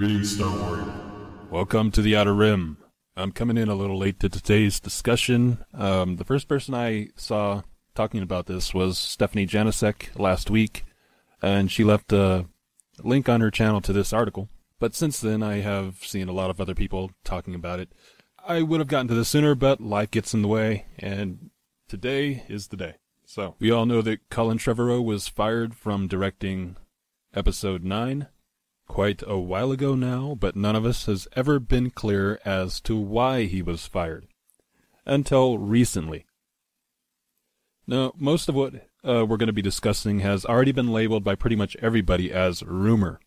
Greetings, Star Warrior. Welcome to the Outer Rim. I'm coming in a little late to today's discussion. Um, the first person I saw talking about this was Stephanie Janisek last week, and she left a link on her channel to this article. But since then, I have seen a lot of other people talking about it. I would have gotten to this sooner, but life gets in the way, and today is the day. So, we all know that Colin Trevorrow was fired from directing episode 9 quite a while ago now, but none of us has ever been clear as to why he was fired. Until recently. Now, most of what uh, we're going to be discussing has already been labeled by pretty much everybody as rumor.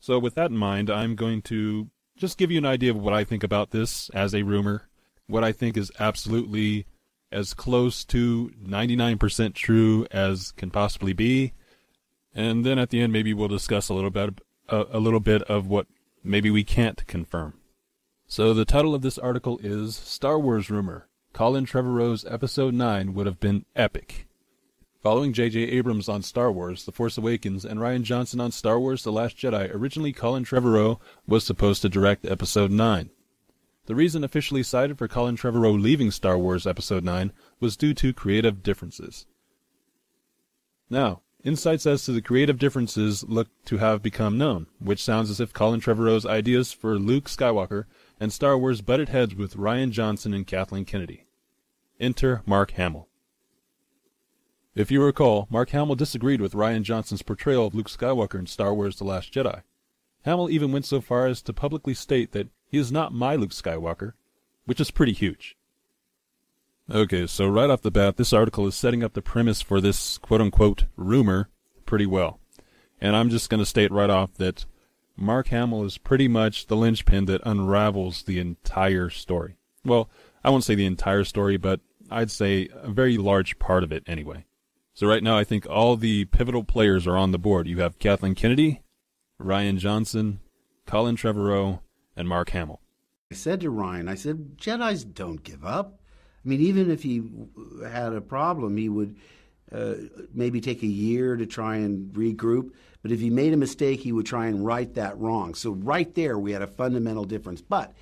So, with that in mind, I'm going to just give you an idea of what I think about this as a rumor, what I think is absolutely as close to 99% true as can possibly be, and then at the end maybe we'll discuss a little bit a, a little bit of what maybe we can't confirm. So the title of this article is Star Wars Rumor. Colin Trevorrow's Episode 9 would have been epic. Following J.J. Abrams on Star Wars The Force Awakens and Rian Johnson on Star Wars The Last Jedi, originally Colin Trevorrow was supposed to direct Episode 9. The reason officially cited for Colin Trevorrow leaving Star Wars Episode 9 was due to creative differences. Now, Insights as to the creative differences look to have become known, which sounds as if Colin Trevorrow's ideas for Luke Skywalker and Star Wars butted heads with Rian Johnson and Kathleen Kennedy. Enter Mark Hamill. If you recall, Mark Hamill disagreed with Rian Johnson's portrayal of Luke Skywalker in Star Wars The Last Jedi. Hamill even went so far as to publicly state that he is not my Luke Skywalker, which is pretty huge. Okay, so right off the bat, this article is setting up the premise for this quote unquote rumor pretty well. And I'm just going to state right off that Mark Hamill is pretty much the linchpin that unravels the entire story. Well, I won't say the entire story, but I'd say a very large part of it anyway. So right now, I think all the pivotal players are on the board. You have Kathleen Kennedy, Rian Johnson, Colin Trevorrow, and Mark Hamill. I said to Rian, I said, Jedi's don't give up. I mean, even if he had a problem, he would uh, maybe take a year to try and regroup. But if he made a mistake, he would try and right that wrong. So right there, we had a fundamental difference. But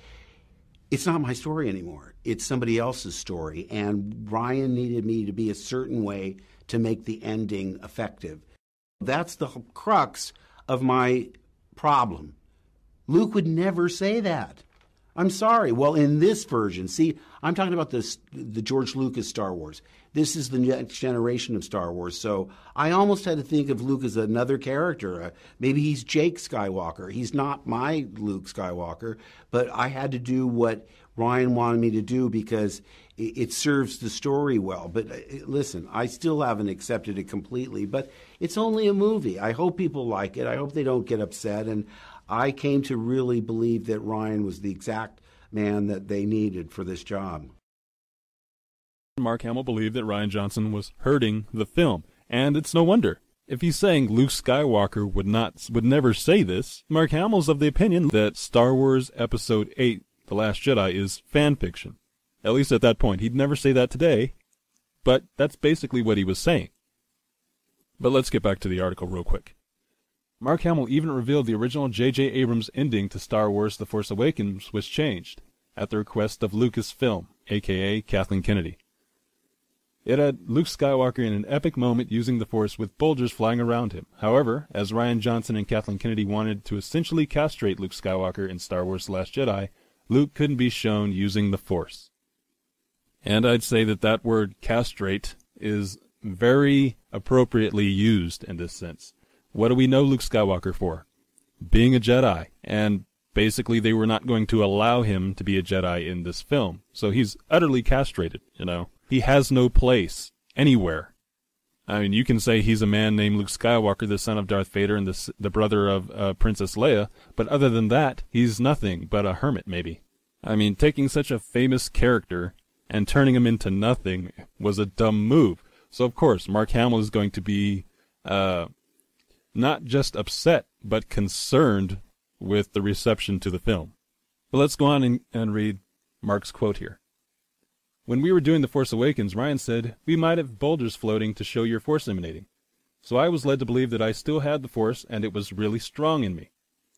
it's not my story anymore. It's somebody else's story. And Rian needed me to be a certain way to make the ending effective. That's the crux of my problem. Luke would never say that. I'm sorry. Well, in this version, see, I'm talking about this, the George Lucas Star Wars. This is the next generation of Star Wars. So I almost had to think of Luke as another character. Uh, maybe he's Jake Skywalker. He's not my Luke Skywalker, but I had to do what Rian wanted me to do because it, it serves the story well. But uh, listen, I still haven't accepted it completely, but it's only a movie. I hope people like it. I hope they don't get upset. And I came to really believe that Rian was the exact man that they needed for this job. Mark Hamill believed that Rian Johnson was hurting the film, and it's no wonder. If he's saying Luke Skywalker would not would never say this, Mark Hamill's of the opinion that Star Wars Episode 8: The Last Jedi is fan fiction. At least at that point, he'd never say that today, but that's basically what he was saying. But let's get back to the article real quick. Mark Hamill even revealed the original J.J. Abrams ending to Star Wars The Force Awakens was changed, at the request of Lucasfilm, aka Kathleen Kennedy. It had Luke Skywalker in an epic moment using the Force with bulgers flying around him. However, as Rian Johnson and Kathleen Kennedy wanted to essentially castrate Luke Skywalker in Star Wars The Last Jedi, Luke couldn't be shown using the Force. And I'd say that that word castrate is very appropriately used in this sense. What do we know Luke Skywalker for? Being a Jedi. And basically they were not going to allow him to be a Jedi in this film. So he's utterly castrated, you know. He has no place anywhere. I mean, you can say he's a man named Luke Skywalker, the son of Darth Vader and the, the brother of uh, Princess Leia, but other than that, he's nothing but a hermit, maybe. I mean, taking such a famous character and turning him into nothing was a dumb move. So, of course, Mark Hamill is going to be uh, not just upset, but concerned with the reception to the film. But let's go on and, and read Mark's quote here. When we were doing The Force Awakens, Rian said, We might have boulders floating to show your force emanating. So I was led to believe that I still had the force and it was really strong in me.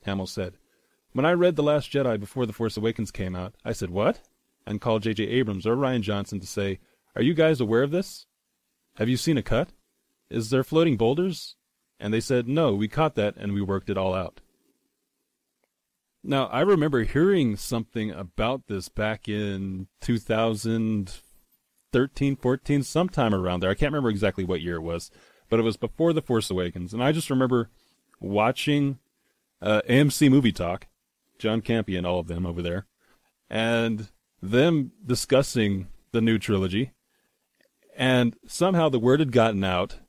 Hamill said, When I read The Last Jedi before The Force Awakens came out, I said, What? And called J.J. Abrams or Rian Johnson to say, Are you guys aware of this? Have you seen a cut? Is there floating boulders? And they said, No, we caught that and we worked it all out. Now, I remember hearing something about this back in 2013, 14, sometime around there. I can't remember exactly what year it was, but it was before The Force Awakens. And I just remember watching uh, AMC Movie Talk, John Campea and all of them over there, and them discussing the new trilogy. And somehow the word had gotten out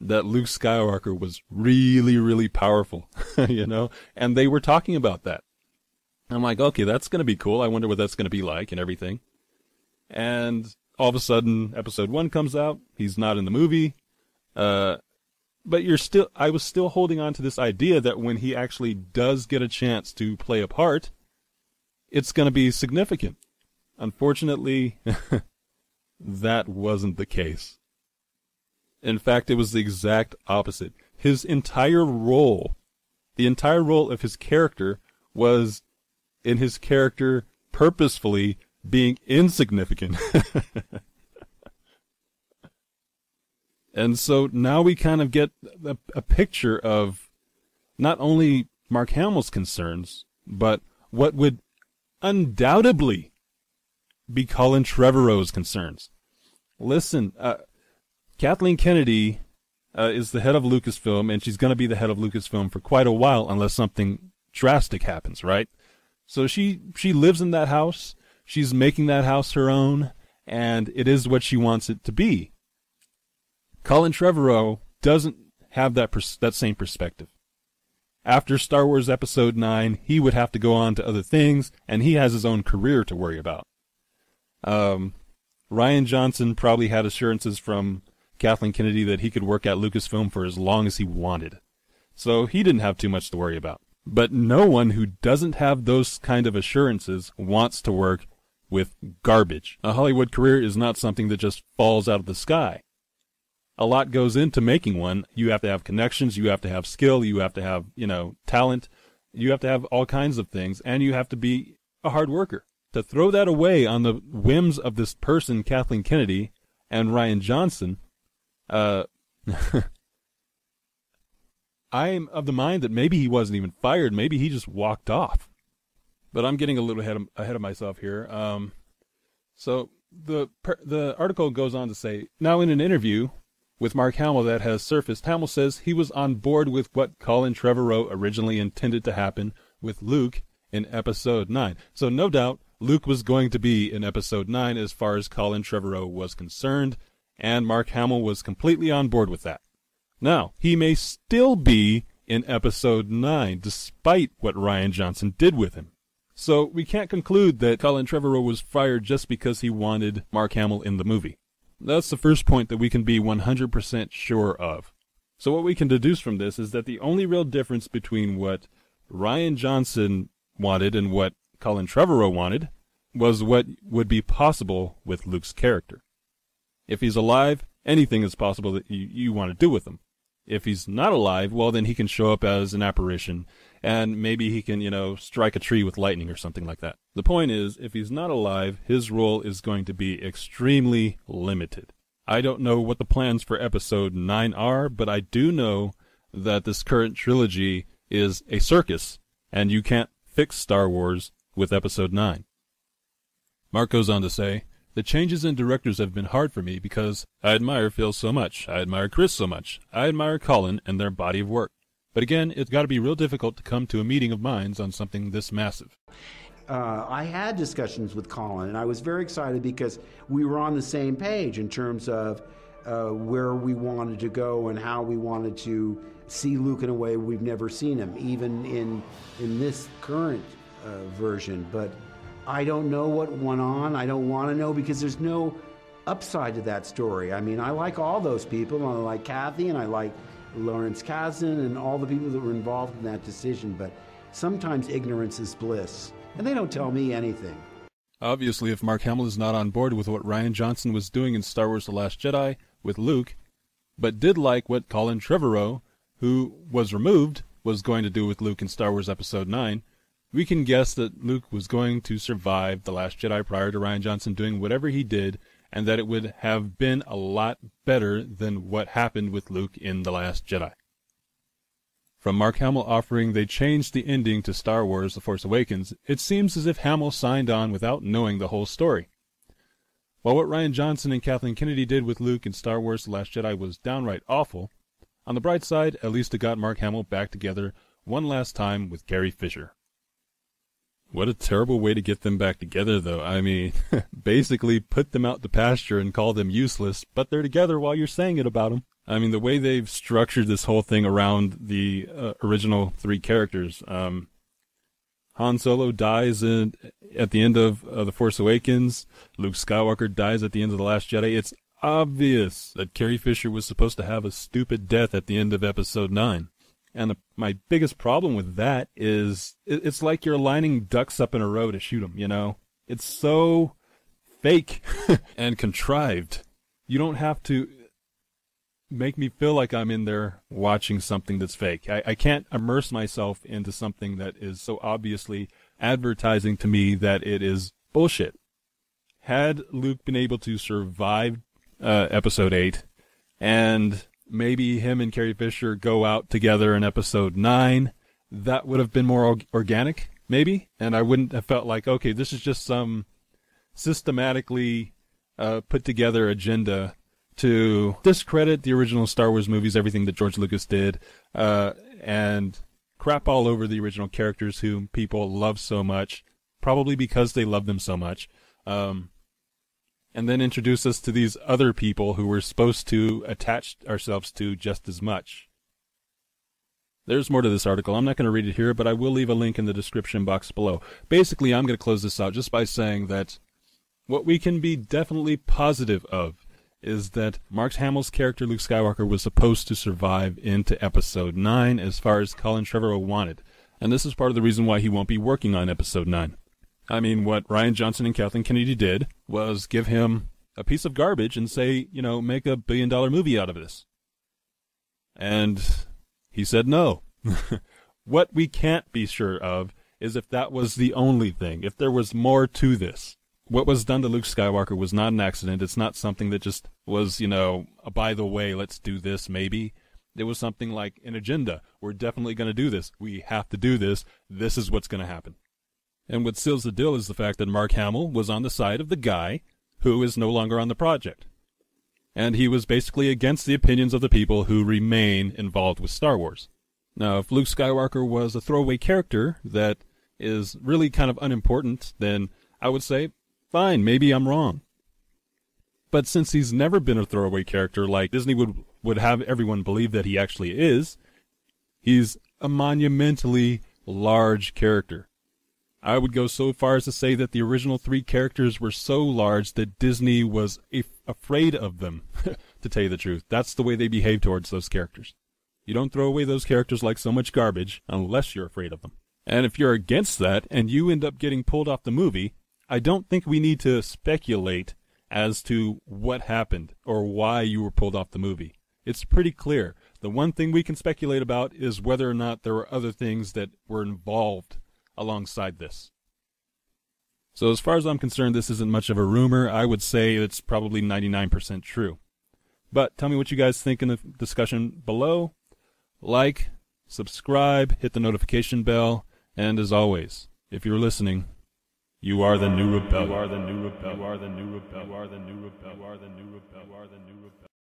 that Luke Skywalker was really, really powerful, you know, and they were talking about that. I'm like, okay, that's going to be cool. I wonder what that's going to be like and everything. And all of a sudden, episode one comes out. He's not in the movie. Uh, but you're still, I was still holding on to this idea that when he actually does get a chance to play a part, it's going to be significant. Unfortunately, that wasn't the case. In fact, it was the exact opposite. His entire role, the entire role of his character was in his character purposefully being insignificant. and so now we kind of get a, a, picture of not only Mark Hamill's concerns, but what would undoubtedly be Colin Trevorrow's concerns. Listen, uh, Kathleen Kennedy uh, is the head of Lucasfilm, and she's going to be the head of Lucasfilm for quite a while unless something drastic happens, right? So she she lives in that house. She's making that house her own, and it is what she wants it to be. Colin Trevorrow doesn't have that pers- that same perspective. After Star Wars Episode 9, he would have to go on to other things, and he has his own career to worry about. Um, Rian Johnson probably had assurances from Kathleen Kennedy that he could work at Lucasfilm for as long as he wanted. So he didn't have too much to worry about. But no one who doesn't have those kind of assurances wants to work with garbage. A Hollywood career is not something that just falls out of the sky. A lot goes into making one. You have to have connections, you have to have skill, you have to have, you know, talent, you have to have all kinds of things, and you have to be a hard worker. To throw that away on the whims of this person, Kathleen Kennedy, and Rian Johnson, uh, I'm of the mind that maybe he wasn't even fired. Maybe he just walked off. But I'm getting a little ahead of, ahead of myself here. Um, so the the article goes on to say, now in an interview with Mark Hamill that has surfaced, Hamill says he was on board with what Colin Trevorrow originally intended to happen with Luke in Episode 9. So no doubt Luke was going to be in Episode 9 as far as Colin Trevorrow was concerned, and Mark Hamill was completely on board with that. Now, he may still be in episode 9, despite what Rian Johnson did with him. So we can't conclude that Colin Trevorrow was fired just because he wanted Mark Hamill in the movie. That's the first point that we can be 100% sure of. So what we can deduce from this is that the only real difference between what Rian Johnson wanted and what Colin Trevorrow wanted was what would be possible with Luke's character. If he's alive, anything is possible that you, you want to do with him. If he's not alive, well, then he can show up as an apparition, and maybe he can, you know, strike a tree with lightning or something like that. The point is, if he's not alive, his role is going to be extremely limited. I don't know what the plans for episode 9 are, but I do know that this current trilogy is a circus, and you can't fix Star Wars with episode 9. Mark goes on to say, the changes in directors have been hard for me because I admire Phil so much, I admire Chris so much, I admire Colin and their body of work. But again, it's got to be real difficult to come to a meeting of minds on something this massive. Uh, I had discussions with Colin, and I was very excited because we were on the same page in terms of uh, where we wanted to go and how we wanted to see Luke in a way we've never seen him, even in in this current uh, version. But I don't know what went on. I don't want to know because there's no upside to that story. I mean, I like all those people. I like Kathy and I like Lawrence Kasdan and all the people that were involved in that decision. But sometimes ignorance is bliss, and they don't tell me anything. Obviously, if Mark Hamill is not on board with what Rian Johnson was doing in Star Wars The Last Jedi with Luke, but did like what Colin Trevorrow, who was removed, was going to do with Luke in Star Wars Episode 9, we can guess that Luke was going to survive The Last Jedi prior to Rian Johnson doing whatever he did, and that it would have been a lot better than what happened with Luke in The Last Jedi. From Mark Hamill offering they changed the ending to Star Wars The Force Awakens, it seems as if Hamill signed on without knowing the whole story. While what Rian Johnson and Kathleen Kennedy did with Luke in Star Wars The Last Jedi was downright awful, on the bright side, at least it got Mark Hamill back together one last time with Carrie Fisher. What a terrible way to get them back together, though. I mean, basically put them out to pasture and call them useless, but they're together while you're saying it about them. I mean, the way they've structured this whole thing around the uh, original three characters. Um, Han Solo dies in, at the end of uh, The Force Awakens. Luke Skywalker dies at the end of The Last Jedi. It's obvious that Carrie Fisher was supposed to have a stupid death at the end of Episode 9. And the, my biggest problem with that is it, it's like you're lining ducks up in a row to shoot them, you know? It's so fake and contrived. You don't have to make me feel like I'm in there watching something that's fake. I, I can't immerse myself into something that is so obviously advertising to me that it is bullshit. Had Luke been able to survive uh, episode 8 and maybe him and Carrie Fisher go out together in episode nine. That would have been more organic, maybe, and I wouldn't have felt like, okay, this is just some systematically uh, put together agenda to discredit the original Star Wars movies, everything that George Lucas did, uh, and crap all over the original characters whom people love so much, probably because they love them so much. Um, and then introduce us to these other people who we're supposed to attach ourselves to just as much. There's more to this article. I'm not going to read it here, but I will leave a link in the description box below. Basically, I'm going to close this out just by saying that what we can be definitely positive of is that Mark Hamill's character Luke Skywalker was supposed to survive into episode 9 as far as Colin Trevorrow wanted. And this is part of the reason why he won't be working on episode 9. I mean, what Rian Johnson and Kathleen Kennedy did was give him a piece of garbage and say, you know, make a billion dollar movie out of this. And he said no. what we can't be sure of is if that was the only thing, if there was more to this. What was done to Luke Skywalker was not an accident. It's not something that just was, you know, by the way, let's do this maybe. It was something like an agenda. We're definitely going to do this. We have to do this. This is what's going to happen. And what seals the deal is the fact that Mark Hamill was on the side of the guy who is no longer on the project. And he was basically against the opinions of the people who remain involved with Star Wars. Now, if Luke Skywalker was a throwaway character that is really kind of unimportant, then I would say, fine, maybe I'm wrong. But since he's never been a throwaway character like Disney would, would have everyone believe that he actually is, he's a monumentally large character. I would go so far as to say that the original three characters were so large that Disney was afraid of them, to tell you the truth. That's the way they behave towards those characters. You don't throw away those characters like so much garbage unless you're afraid of them. And if you're against that and you end up getting pulled off the movie, I don't think we need to speculate as to what happened or why you were pulled off the movie. It's pretty clear. The one thing we can speculate about is whether or not there were other things that were involved alongside this. So, as far as I'm concerned, this isn't much of a rumor. I would say it's probably 99% true. But tell me what you guys think in the discussion below. Like, subscribe, hit the notification bell, and as always, if you're listening, you are the new rebel. You are the new rebel. You are the new rebel. You are the new rebel. You are the new rebel. You are the new rebel.